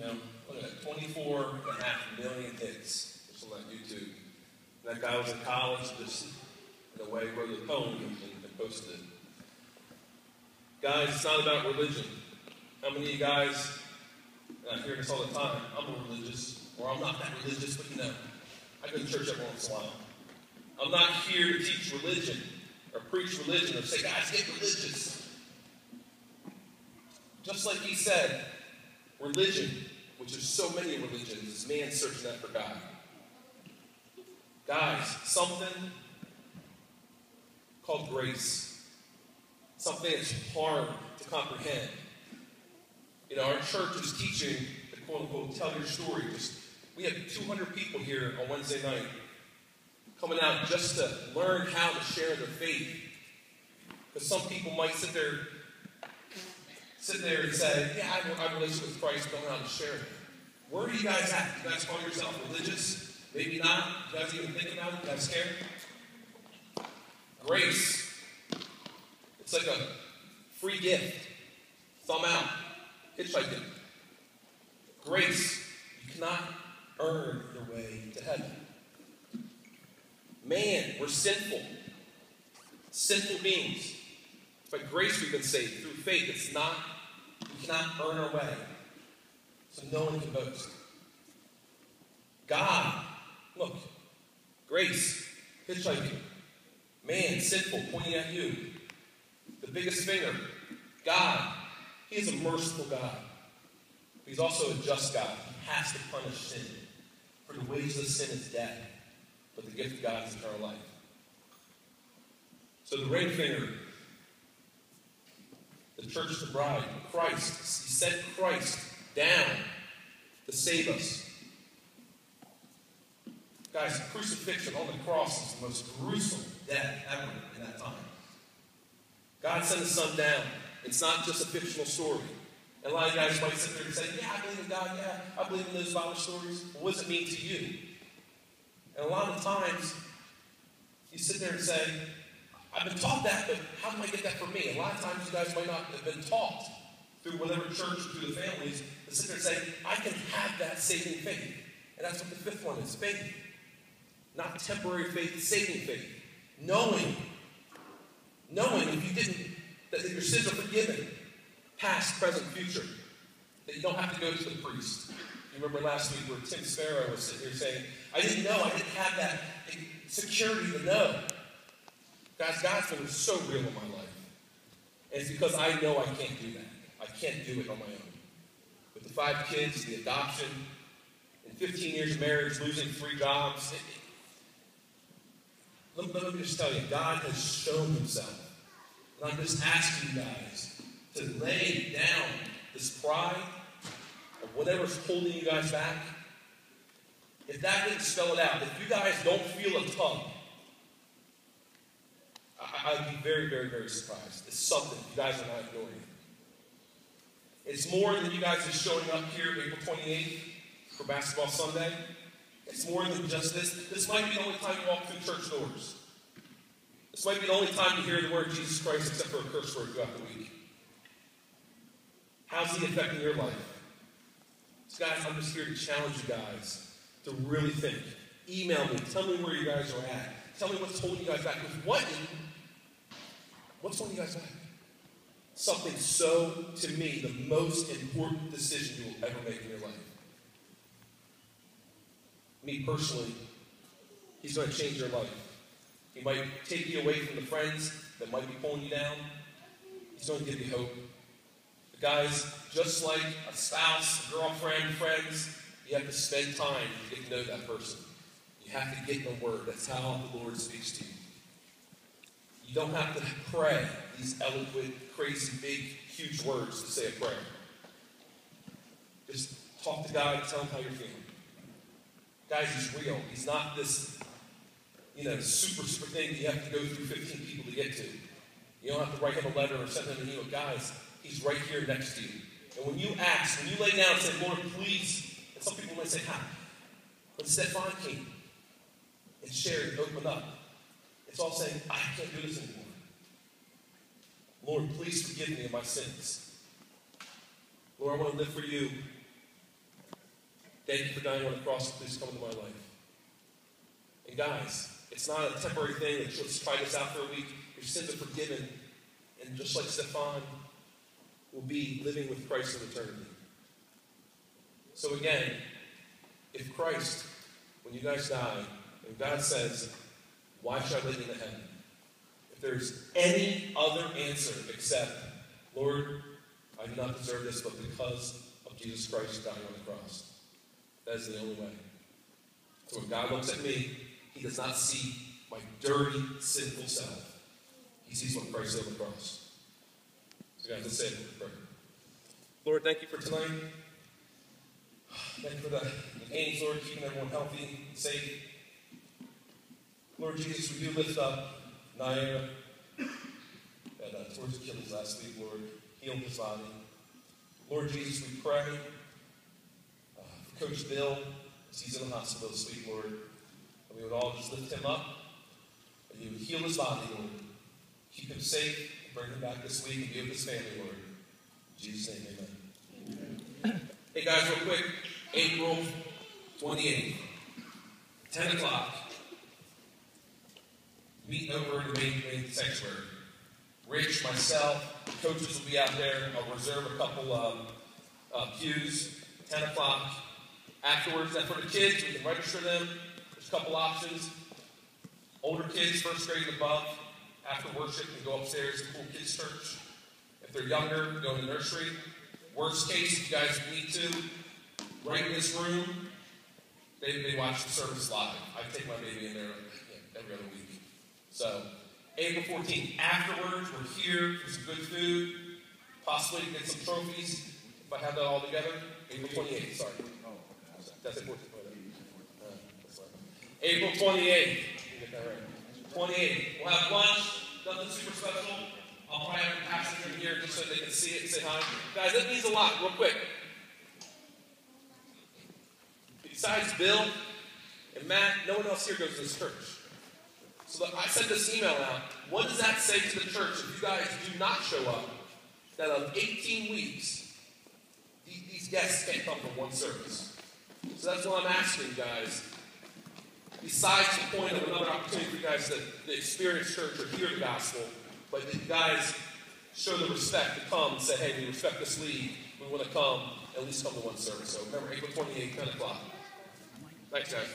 Know, look at that, 24 and a half million hits just on that YouTube. That guy was in college, just in a way wrote a poem and, and posted it. Guys, it's not about religion. How many of you guys, I hear this all the time, I'm a religious, or I'm not that religious, but you know, I go to church every once in a while. I'm not here to teach religion or preach religion or say, guys, get religious. Just like he said, religion, which is so many religions, is man searching after God. Guys, something called grace, something that's hard to comprehend. You know, our church is teaching the quote unquote tell your story. Just, we have 200 people here on Wednesday night coming out just to learn how to share their faith. Because some people might sit there sit there and say, Yeah, I have a relationship with Christ, know how to share it. Where are you guys at? Do You guys call yourself religious? Maybe not. Do You guys even think about it? You guys care? Grace. It's like a free gift. Thumb out. Hitchhiking. Grace. You cannot earn your way to heaven. Man, we're sinful. Sinful beings. By grace we've been saved through faith. It's not, we cannot earn our way. So no one can boast. God, look, grace, hitchhiking, man, sinful, pointing at you. The biggest finger, God, He is a merciful God. He's also a just God. He has to punish sin. For the wages of sin is death, but the gift of God is eternal life. So the ring finger the church the bride, Christ. He sent Christ down to save us. Guys, the crucifixion on the cross is the most gruesome death ever in that time. God sent his son down. It's not just a fictional story. And a lot of guys might sit there and say, Yeah, I believe in God, yeah, I believe in those Bible stories. what does it mean to you? And a lot of times, you sit there and say, I've been taught that, but how do I get that for me? A lot of times you guys might not have been taught through whatever church through the families to sit there and say, I can have that saving faith. And that's what the fifth one is faith. Not temporary faith, saving faith. Knowing, knowing if you didn't, that your sins are forgiven, past, present, future. That you don't have to go to the priest. You remember last week where Tim Sparrow was sitting here saying, I didn't know, I didn't have that security to know. Guys, God's been so real in my life. And it's because I know I can't do that. I can't do it on my own. With the five kids, the adoption, and 15 years of marriage, losing three jobs. It, let, let me just tell you, God has shown himself. And I'm just asking you guys to lay down this pride of whatever's holding you guys back. If that didn't spell it out, if you guys don't feel a tug, I, would be very, very, very surprised. It's something you guys are not ignoring. It's more than you guys are showing up here April 28th for Basketball Sunday. It's more than just this. This might be the only time you walk through church doors. This might be the only time you hear the word Jesus Christ except for a curse word throughout the week. How's he affecting your life? So guys, I'm just here to challenge you guys to really think. Email me. Tell me where you guys are at. Tell me what's holding you guys back. Because what What's holding you guys back? Something so, to me, the most important decision you will ever make in your life. Me personally, he's going to change your life. He might take you away from the friends that might be pulling you down. He's going to give you hope. But guys, just like a spouse, a girlfriend, friends, you have to spend time to get to know that person. You have to get the word. That's how the Lord speaks to you. You don't have to pray these eloquent, crazy, big, huge words to say a prayer. Just talk to God and tell him how you're feeling. Guys, he's real. He's not this, you know, super, super thing you have to go through 15 people to get to. You don't have to write him a letter or send him an email. Guys, he's right here next to you. And when you ask, when you lay down and say, Lord, please, and some people might say, how? When Stefan came and shared and opened up, it's all saying, I can't do this anymore. Lord, please forgive me of my sins. Lord, I want to live for you. Thank you for dying on the cross. Please come into my life. And guys, it's not a temporary thing that let's try this out for a week. Your sins are forgiven. And just like Stefan will be living with Christ in eternity. So again, if Christ, when you guys die, and God says, Why should I live in the heaven? If there's any other answer except, Lord, I do not deserve this, but because of Jesus Christ dying on the cross, that is the only way. So when God looks at me, he does not see my dirty, sinful self. He sees what Christ did on the cross. So guys, let's say it prayer. Lord, thank you for tonight. Thank you for the, the games, Lord, keeping everyone healthy and safe. Lord Jesus, we do lift up Naira and uh, towards Achilles last week, Lord. Heal his body. Lord Jesus, we pray uh, for Coach Bill as he's in the hospital this week, Lord. And we would all just lift him up. You would heal his body, Lord. Keep him safe. Bring him back this week and be with his family, Lord. In Jesus' name, amen. amen. hey, guys, real quick. April 28th, 10 o'clock. Meet over in the main, main sanctuary. Rich, myself, coaches will be out there. I'll reserve a couple um, uh, pews. 10 o'clock. Afterwards, and for the kids, we can register them. There's a couple options. Older kids, first grade and above, after worship, can go upstairs to Cool Kids Church. If they're younger, go to the nursery. Worst case, if you guys need to, right in this room, they, they watch the service live. I take my baby in there every other week. So, April 14th, afterwards, we're here for some good food, possibly get some trophies, if I have that all together. April 28th, sorry. That's it, 14th. Uh, April 28th. Get that right. 28th. We'll have lunch, nothing super special. I'll probably have a passenger here just so they can see it and say hi. Guys, that means a lot, real quick. Besides Bill and Matt, no one else here goes to this church. So I sent this email out. What does that say to the church if you guys do not show up? That of 18 weeks, these guests can't come from one service. So that's what I'm asking, guys. Besides the point of another opportunity for you guys to, to experience church or hear the gospel, but you guys show the respect to come and say, hey, we respect this league. We want to come, at least come to one service. So remember, April 28th, 10 o'clock. Thanks, guys.